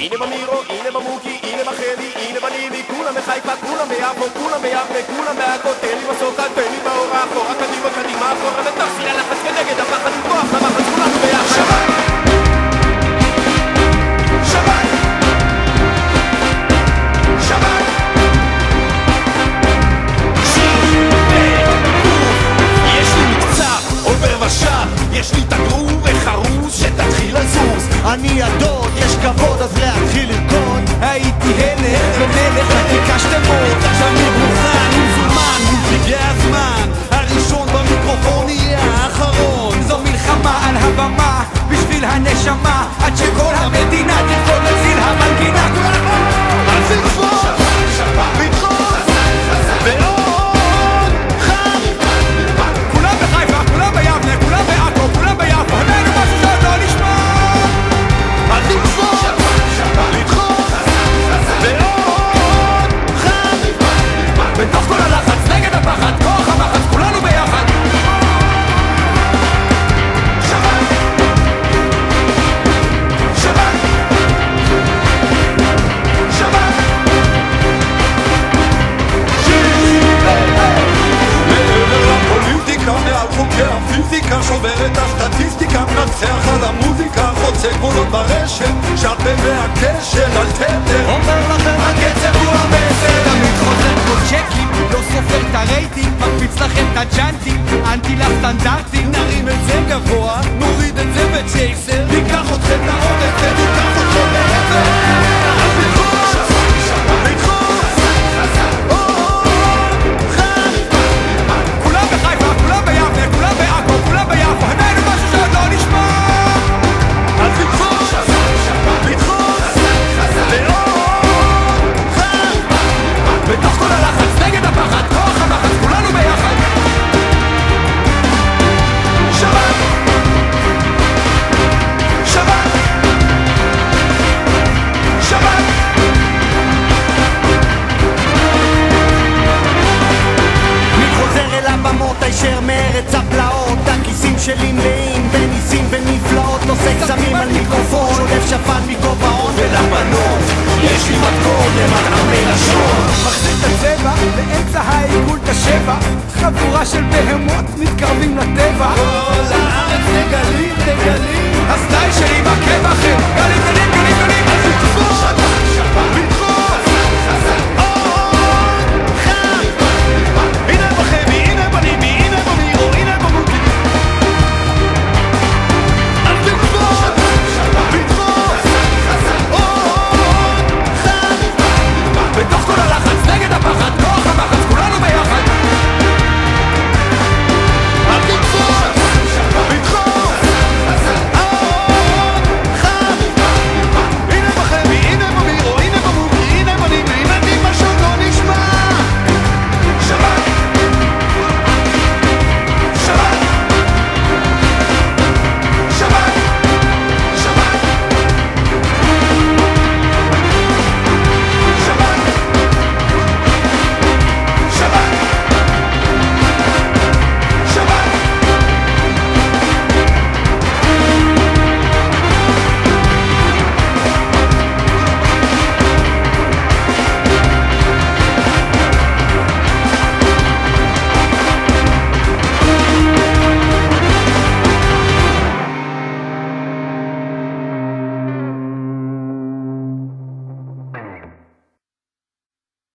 הנה במירו, הנה במוקי, הנה בחדי, הנה בניבי, כולם בחיפה, כולם ביפו, כולם ביבנה, כולם בעכו, תן לי מסוקה, תן לי באורה, אחורה, קדימה, קדימה, אחורה, ותפסיע לחץ כנגד הפחד כוח, למחץ, כולנו ביחד. שבת! שבת! יש לי מקצב, עובר כבוד אז להתחיל לרקוד. הייתי הלך ומלך, רק ביקשתם עוד. תמיר מוכן, עם זומן, מול פגעי שובר את הסטטיסטיקה, מנצח על המוזיקה, חוצה גבולות ברשת שט והכשל על תדר. אומר לכם הקצב הוא המסר. תמיד חוזר כמו צ'קים לא סופר את הרייטינג מקפיץ לכם את הג'אנטים אנטי לסטנדרטים. נרים את זה גבוה נוריד את זה בצ'ייסר שלי מלאים בניסים ונפלאות נושא קסמים על מיקרופון שולף שפן מכובעון ולבנות. יש לי מתכון למטעמי לשון. מחזיר את הצבע, באמצע העיגול את השבע. חבורה של בהמות מתקרבים לטבע